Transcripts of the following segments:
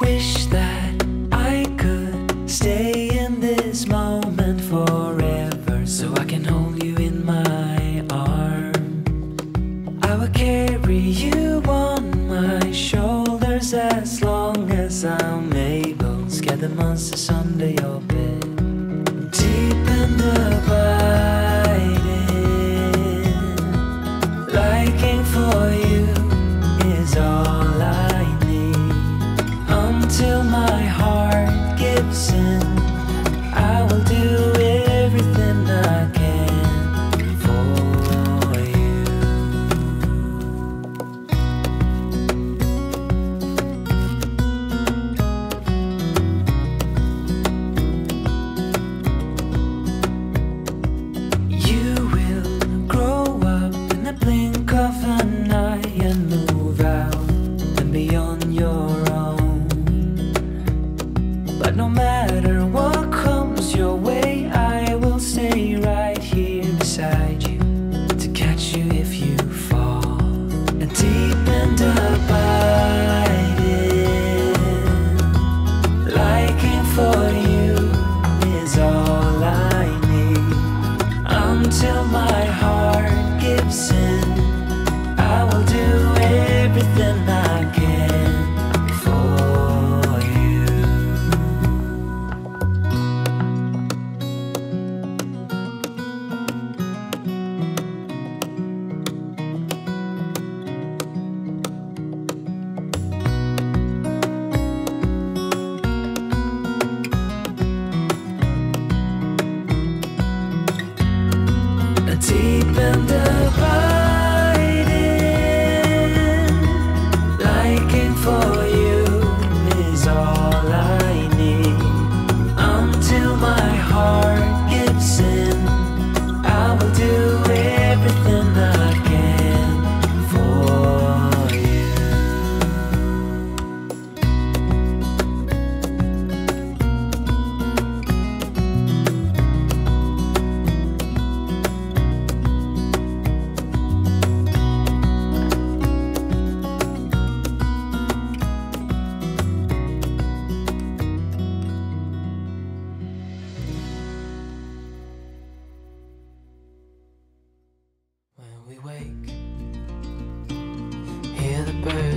wish that Deep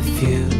I, the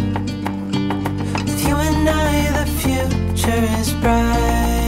I, the future is bright.